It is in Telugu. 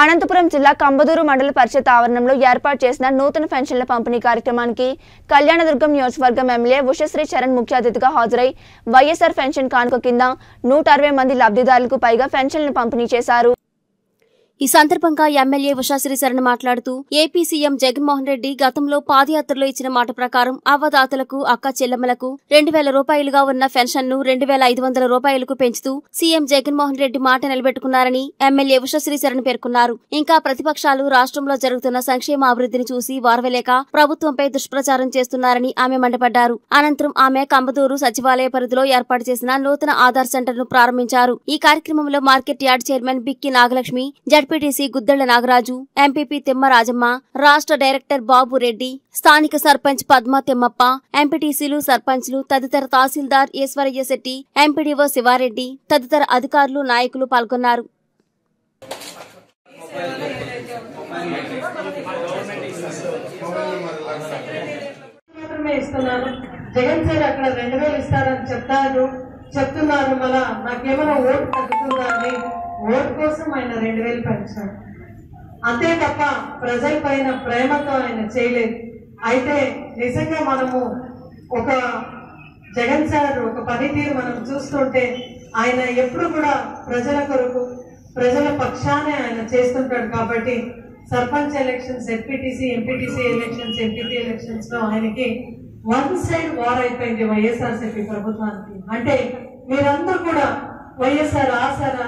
అనంతపురం జిల్లా కంబదూరు మండల పరిషత్ ఆవరణంలో ఏర్పాటు చేసిన నూతన పెన్షన్ల పంపిణీ కార్యక్రమానికి కళ్యాణదుర్గం నియోజకవర్గం ఎమ్మెల్యే ఉషశ్రీ చరణ్ ముఖ్య అతిథిగా హాజరై వైఎస్ఆర్ పెన్షన్ కానుక కింద నూట అరవై మంది లబ్ధిదారులకు పైగా పెన్షన్లను పంపిణీ చేశారు. ఈ సందర్భంగా ఎమ్మెల్యే ఉషాశ్రీ శరణ్ మాట్లాడుతూ ఏపీ సీఎం జగన్మోహన్ రెడ్డి గతంలో పాదయాత్రలో ఇచ్చిన మాట ప్రకారం అవ్వదాతలకు అక్క చెల్లెమ్మలకు రెండు వేల రూపాయలుగా ఉన్న పెన్షన్ను రెండు వేల ఐదు వందల రూపాయలకు పెంచుతూ సీఎం జగన్మోహన్ రెడ్డి మాట నిలబెట్టుకున్నారని ఎమ్మెల్యే ఉషాశ్రీ శరణ్ పేర్కొన్నారు. ఇంకా ప్రతిపక్షాలు రాష్ట్రంలో జరుగుతున్న సంక్షేమ అభివృద్ధిని చూసి వారవలేక ప్రభుత్వంపై దుష్ప్రచారం చేస్తున్నారని ఆమె మండిపడ్డారు. అనంతరం ఆమె కంబదూరు సచివాలయ పరిధిలో ఏర్పాటు చేసిన నూతన ఆధార్ సెంటర్ను ప్రారంభించారు. ఈ కార్యక్రమంలో market yard chairman Bikki Nagalakshmi ZPTC Guddalla Nagaraju MPP Thimmarajamma రాష్ట్ర డైరెక్టర్ బాబు రెడ్డి స్థానిక సర్పంచ్ పద్మ తిమ్మప్ప ఎంపీటీసీలు సర్పంచ్లు తదితర తహసీల్దార్ ఈశ్వరయ్య శెట్టి ఎంపీడీఓ శివారెడ్డి తదితర అధికారులు నాయకులు పాల్గొన్నారు. జగన్ సార్ అక్కడ రెండు వేలు ఇస్తారని చెప్తారు. చెప్తున్నారు. మళ్ళా నాకేమైనా ఓటు తగ్గుతుందా అని. ఓటు కోసం ఆయన రెండు వేలు పెంచారు అంతే తప్ప ప్రజల పైన ప్రేమతో ఆయన చేయలేదు. అయితే నిజంగా మనము ఒక జగన్ సార్ ఒక పనితీరు మనం చూస్తుంటే ఆయన ఎప్పుడు కూడా ప్రజల కొరకు ప్రజల పక్షానే ఆయన చేస్తుంటాడు కాబట్టి sarpanch elections MPTC MPTC elections MPT ఎలక్షన్స్లో ఆయనకి వన్ సైడ్ వార్ అయిపోయింది వైఎస్ఆర్సీపీ ప్రభుత్వానికి. అంటే మీరందరూ కూడా వైఎస్ఆర్ ఆసరా